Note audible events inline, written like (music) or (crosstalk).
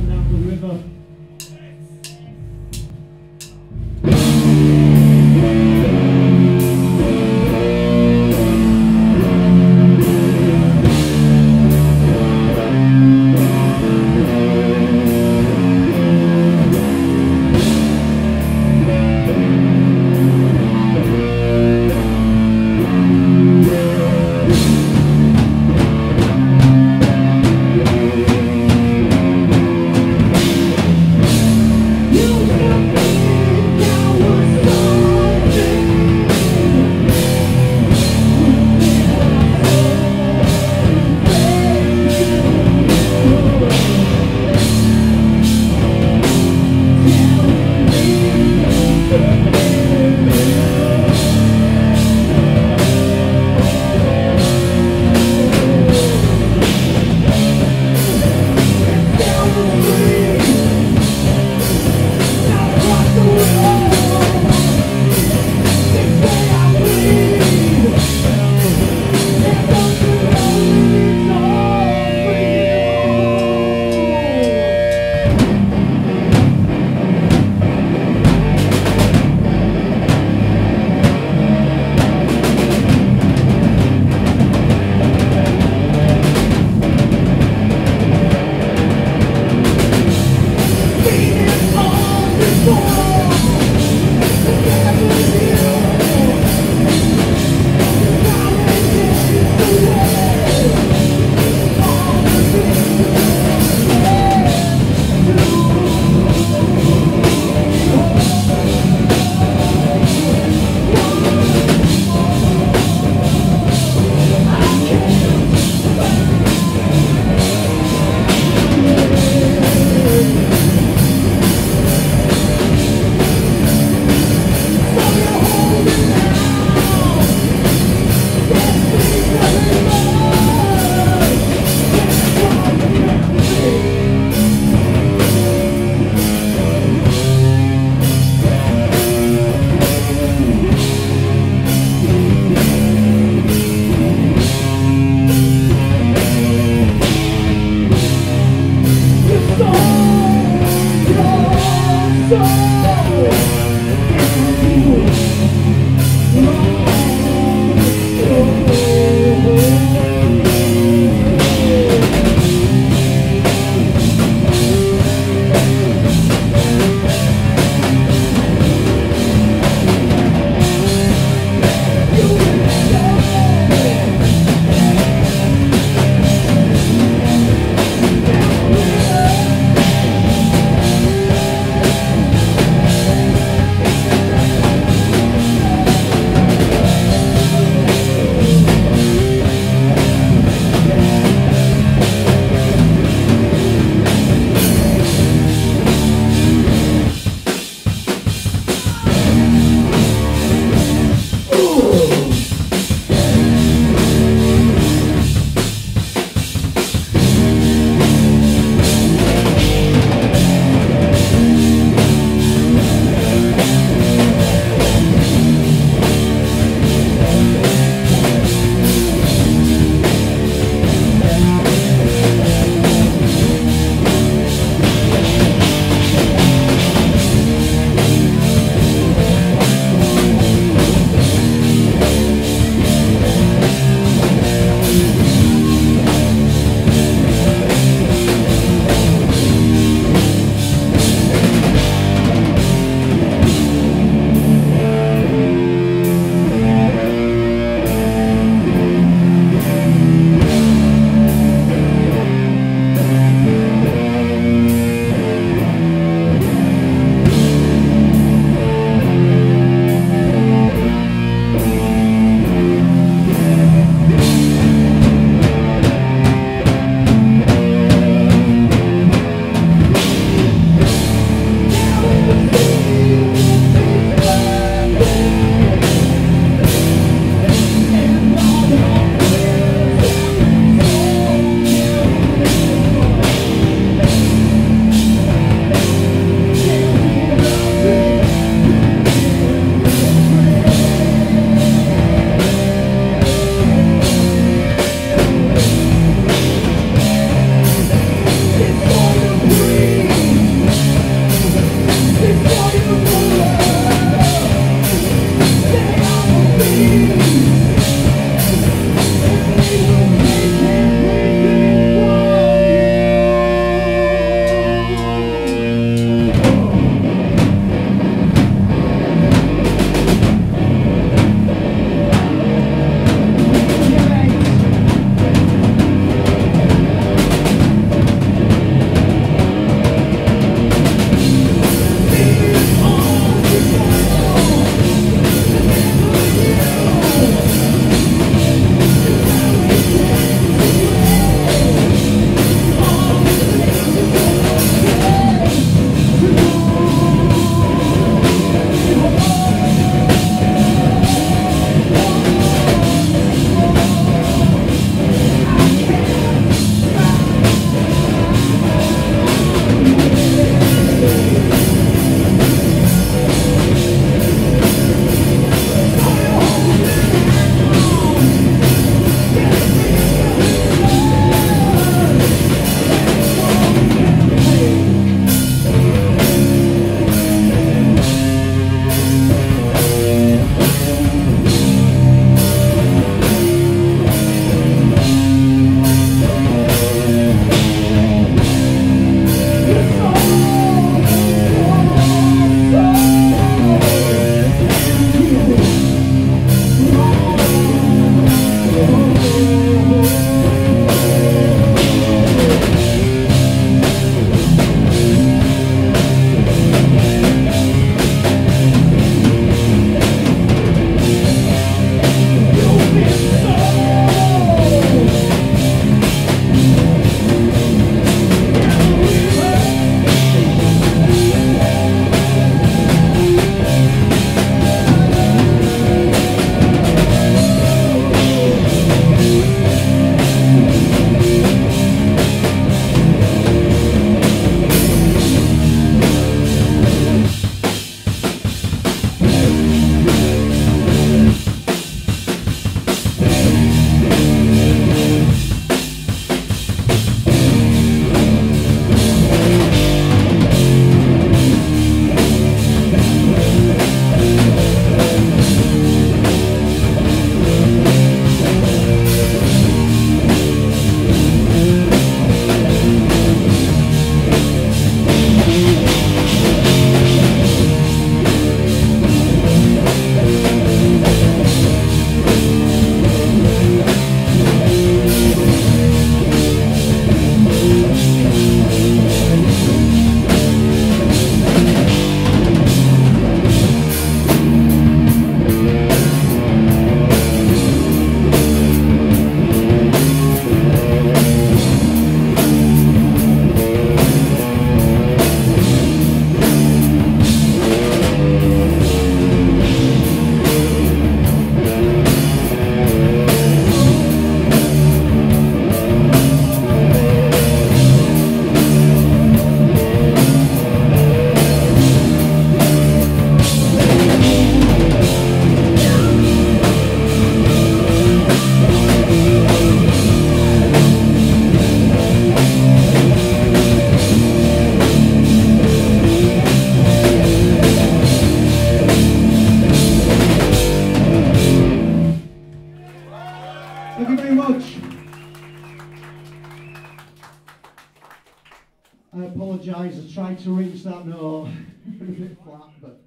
down the river. soul. I tried to reach that note, (laughs) a bit flat, but